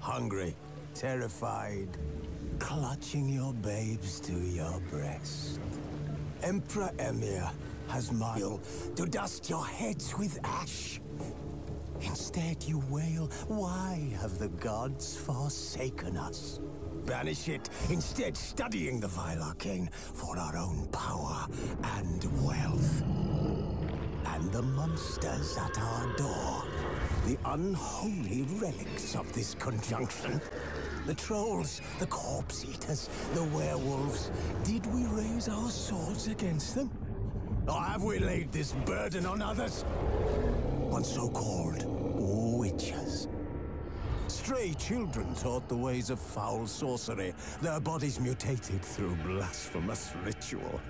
hungry, terrified, clutching your babes to your breast. Emperor Emhyr has mile to dust your heads with ash. Instead you wail, why have the gods forsaken us? Banish it, instead studying the vile arcane for our own power and wealth. And the monsters at our door. The unholy relics of this conjunction. The trolls, the corpse eaters, the werewolves. Did we raise our swords against them? Or have we laid this burden on others? On so-called witchers. Stray children taught the ways of foul sorcery, their bodies mutated through blasphemous ritual.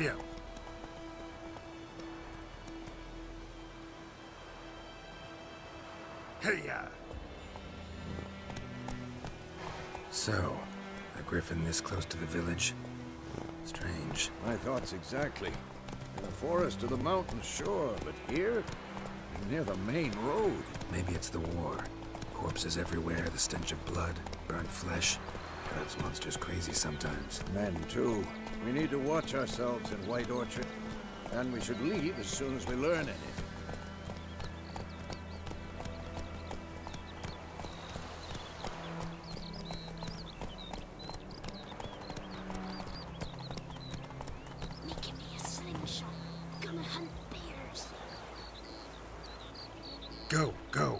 Giddy up. Hey-ya! Uh, so, a griffin this close to the village? Strange. My thoughts exactly. In the forest or the mountains, sure, but here? Near the main road. Maybe it's the war. Corpses everywhere, the stench of blood, burnt flesh. Drives monsters crazy sometimes. Men, too. We need to watch ourselves in White Orchard. And we should leave as soon as we learn anything. Making me a slingshot. Gonna hunt bears. Go, go!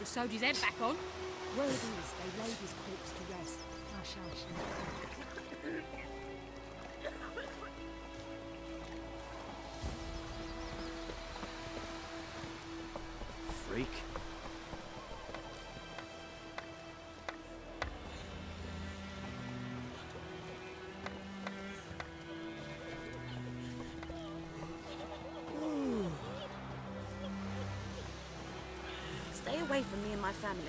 Don't like they could have sewed his head back on. Word is they laid his corpse to rest. Hush, hush. Freak. Away from me and my family.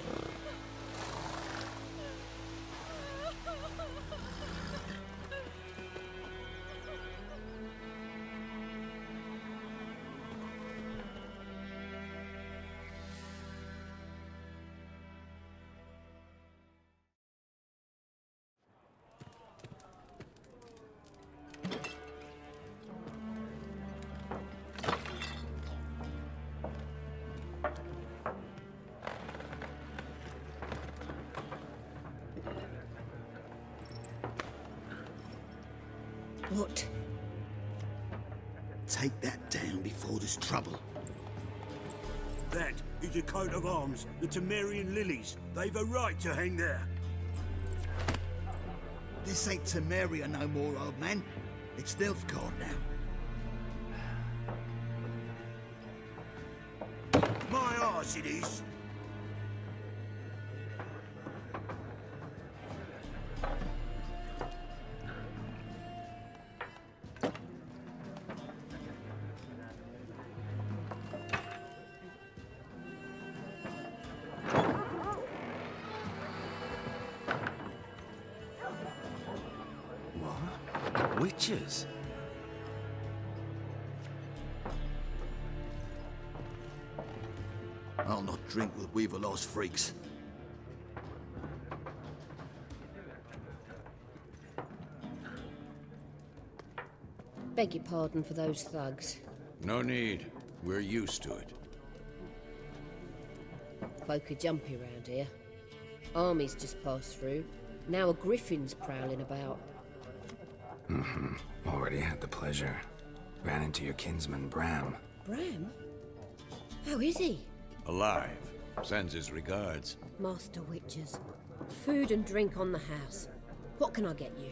What? Take that down before there's trouble. That is a coat of arms, the Temerian lilies. They've a right to hang there. This ain't Temeria no more, old man. It's Nilfgaard now. My arse it is. Witchers? I'll not drink with Weaverlaw's freaks. Beg your pardon for those thugs. No need. We're used to it. Folk are jumpy round here. Armies just passed through. Now a griffin's prowling about. Mm-hmm. Already had the pleasure. Ran into your kinsman, Bram. Bram? How is he? Alive. Sends his regards. Master Witchers. Food and drink on the house. What can I get you?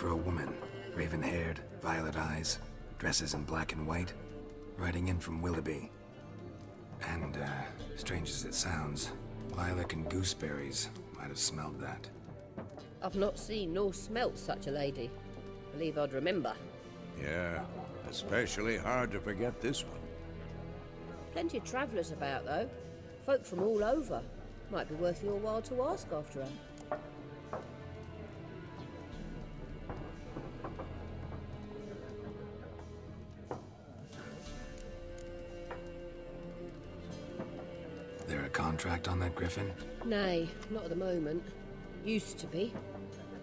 For a woman. Raven haired, violet eyes, dresses in black and white. Riding in from Willoughby. And, uh, strange as it sounds, lilac and gooseberries might have smelled that. I've not seen nor smelt such a lady. Believe I'd remember. Yeah, especially hard to forget this one. Plenty of travellers about, though. Folk from all over. Might be worth your while to ask after her. Contract on that griffin? Nay, not at the moment. Used to be.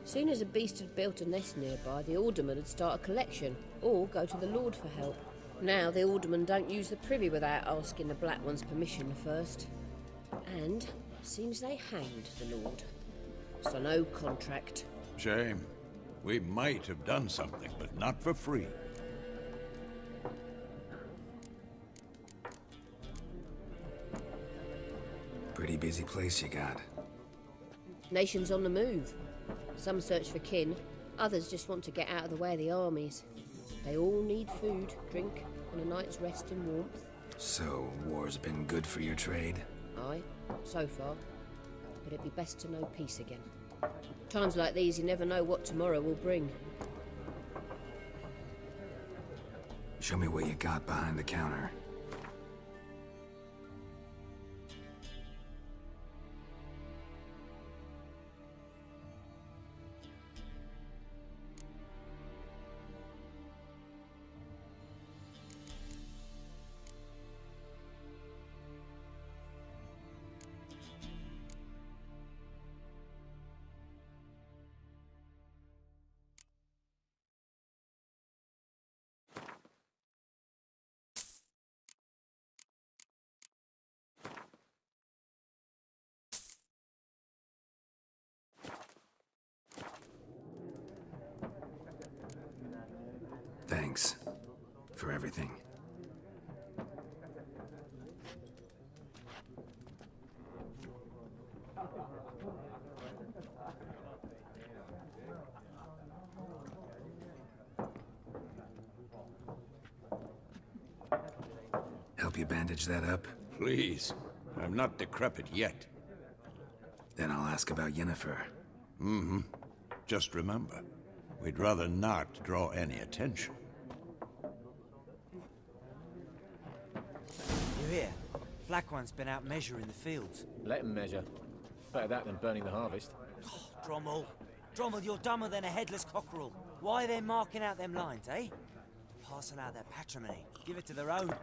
Soon as a beast had built a nest nearby, the alderman would start a collection, or go to the lord for help. Now the alderman don't use the privy without asking the black one's permission first. And seems they hanged the lord. So no contract. Shame. We might have done something, but not for free. Pretty busy place you got. Nations on the move. Some search for kin, others just want to get out of the way of the armies. They all need food, drink, and a night's rest and warmth. So, war's been good for your trade? Aye, so far. But it'd be best to know peace again. Times like these, you never know what tomorrow will bring. Show me what you got behind the counter. Thanks for everything. Help you bandage that up? Please. I'm not decrepit yet. Then I'll ask about Yennefer. Mm-hmm. Just remember, we'd rather not draw any attention. You hear? Black One's been out measuring the fields. Let him measure. Better that than burning the harvest. Drommel. Drommel, you're dumber than a headless cockerel. Why are they marking out them lines, eh? Passing out their patrimony. Give it to their own.